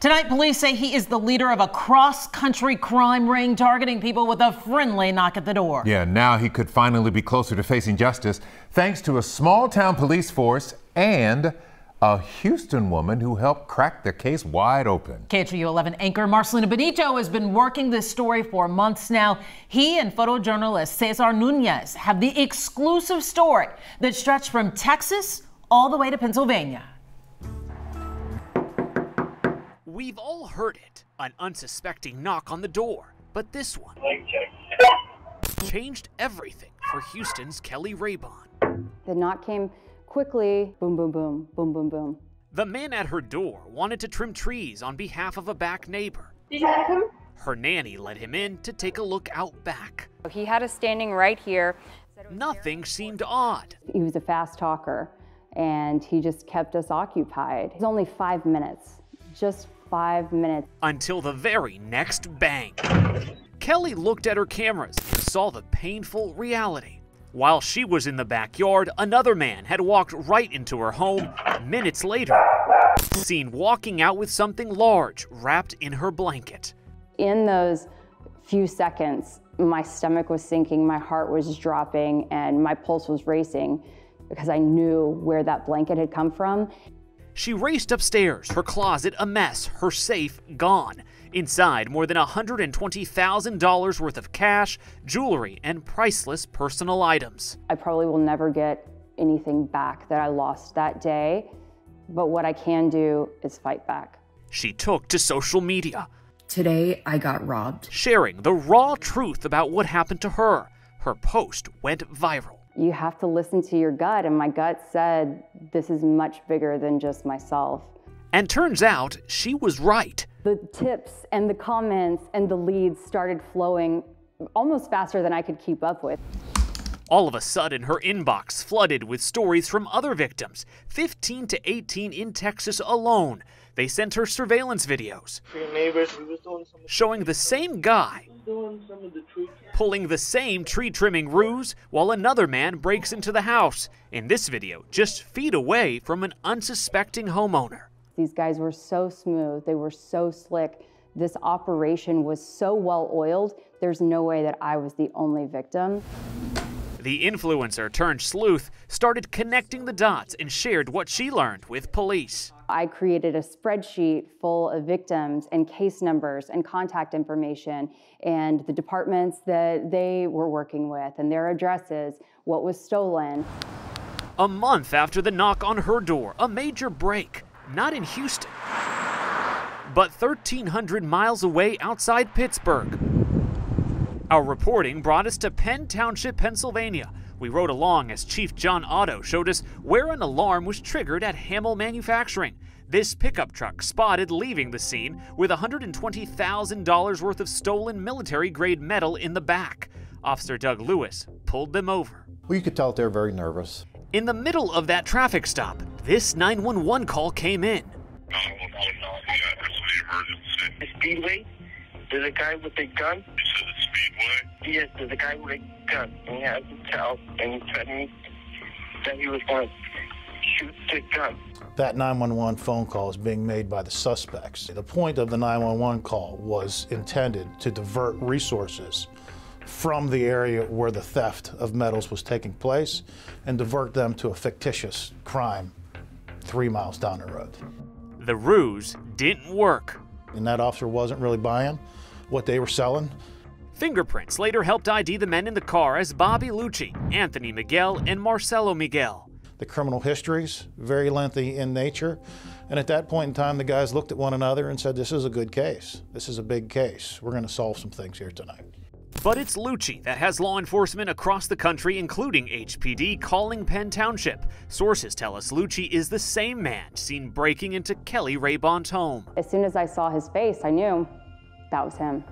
Tonight, police say he is the leader of a cross country crime ring targeting people with a friendly knock at the door. Yeah, now he could finally be closer to facing justice thanks to a small town police force and a Houston woman who helped crack the case wide open. KHOU 11 anchor Marcelino Benito has been working this story for months now. He and photojournalist Cesar Nunez have the exclusive story that stretched from Texas all the way to Pennsylvania. We've all heard it an unsuspecting knock on the door. But this one changed everything for Houston's Kelly Raybon. The knock came quickly boom, boom, boom, boom, boom, boom. The man at her door wanted to trim trees on behalf of a back neighbor. Did you like him? Her nanny let him in to take a look out back. He had us standing right here. Nothing seemed odd. He was a fast talker and he just kept us occupied. It was only five minutes, just five minutes. Until the very next bang. Kelly looked at her cameras and saw the painful reality. While she was in the backyard, another man had walked right into her home. Minutes later, seen walking out with something large wrapped in her blanket. In those few seconds, my stomach was sinking, my heart was dropping, and my pulse was racing because I knew where that blanket had come from. She raced upstairs, her closet a mess, her safe gone. Inside, more than $120,000 worth of cash, jewelry, and priceless personal items. I probably will never get anything back that I lost that day, but what I can do is fight back. She took to social media. Today, I got robbed. Sharing the raw truth about what happened to her. Her post went viral. You have to listen to your gut, and my gut said, This is much bigger than just myself. And turns out she was right. The tips and the comments and the leads started flowing almost faster than I could keep up with. All of a sudden, her inbox flooded with stories from other victims, 15 to 18 in Texas alone. They sent her surveillance videos showing the same guy pulling the same tree trimming ruse while another man breaks into the house. In this video, just feet away from an unsuspecting homeowner. These guys were so smooth, they were so slick. This operation was so well oiled, there's no way that I was the only victim. The influencer turned sleuth started connecting the dots and shared what she learned with police. I created a spreadsheet full of victims and case numbers and contact information and the departments that they were working with and their addresses, what was stolen. A month after the knock on her door, a major break not in Houston, but 1,300 miles away outside Pittsburgh. Our reporting brought us to Penn Township, Pennsylvania. We rode along as Chief John Otto showed us where an alarm was triggered at Hamel Manufacturing. This pickup truck spotted leaving the scene with $120,000 worth of stolen military grade metal in the back. Officer Doug Lewis pulled them over. Well, you could tell they're very nervous. In the middle of that traffic stop, this 911 call came in. The Speedway? There's a guy with a gun? You said the Speedway? Yes, there's a guy with a gun. And he has to tell, and he threatened me that he was going to shoot the gun. That 911 phone call is being made by the suspects. The point of the 911 call was intended to divert resources from the area where the theft of metals was taking place and divert them to a fictitious crime three miles down the road. The ruse didn't work. And that officer wasn't really buying what they were selling. Fingerprints later helped ID the men in the car as Bobby Lucci, Anthony Miguel, and Marcelo Miguel. The criminal histories, very lengthy in nature. And at that point in time, the guys looked at one another and said, This is a good case. This is a big case. We're going to solve some things here tonight. But it's Lucci that has law enforcement across the country, including HPD, calling Penn Township. Sources tell us Lucci is the same man seen breaking into Kelly Raybon's home. As soon as I saw his face, I knew that was him.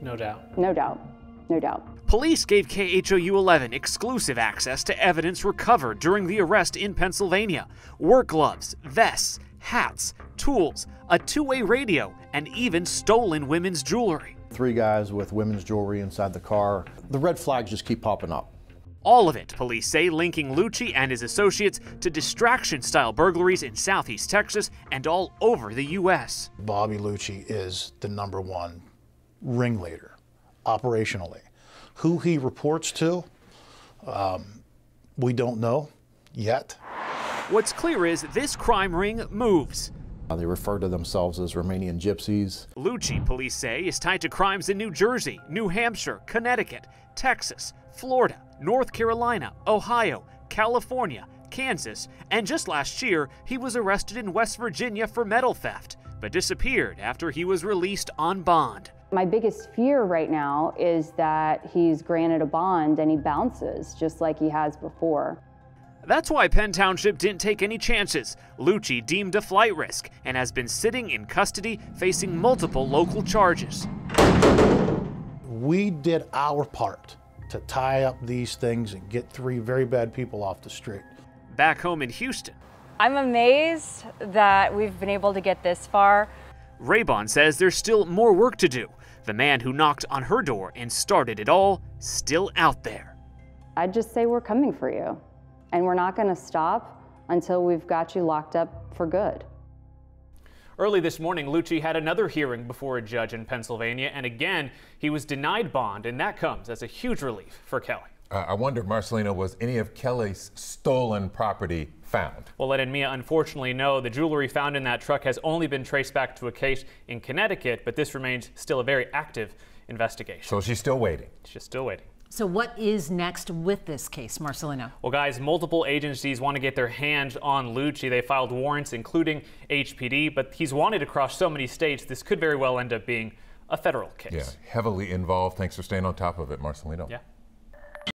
No doubt. No doubt. No doubt. Police gave KHOU 11 exclusive access to evidence recovered during the arrest in Pennsylvania work gloves, vests, hats, tools, a two way radio, and even stolen women's jewelry. Three guys with women's jewelry inside the car. The red flags just keep popping up. All of it, police say, linking Lucci and his associates to distraction style burglaries in southeast Texas and all over the U.S. Bobby Lucci is the number one ringleader operationally. Who he reports to, um, we don't know yet. What's clear is this crime ring moves. Uh, they refer to themselves as Romanian gypsies. Lucci, police say, is tied to crimes in New Jersey, New Hampshire, Connecticut, Texas, Florida, North Carolina, Ohio, California, Kansas, and just last year, he was arrested in West Virginia for metal theft, but disappeared after he was released on bond. My biggest fear right now is that he's granted a bond and he bounces just like he has before. That's why Penn Township didn't take any chances. Lucci deemed a flight risk and has been sitting in custody facing multiple local charges. We did our part to tie up these things and get three very bad people off the street. Back home in Houston, I'm amazed that we've been able to get this far. Raybon says there's still more work to do. The man who knocked on her door and started it all, still out there. I'd just say we're coming for you, and we're not going to stop until we've got you locked up for good. Early this morning, Lucci had another hearing before a judge in Pennsylvania, and again, he was denied bond, and that comes as a huge relief for Kelly. Uh, I wonder, Marcelino, was any of Kelly's stolen property found? Well, let Mia unfortunately no. The jewelry found in that truck has only been traced back to a case in Connecticut, but this remains still a very active investigation. So she's still waiting. She's still waiting. So, what is next with this case, Marcelino? Well, guys, multiple agencies want to get their hands on Lucci. They filed warrants, including HPD, but he's wanted across so many states, this could very well end up being a federal case. Yeah, heavily involved. Thanks for staying on top of it, Marcelino. Yeah.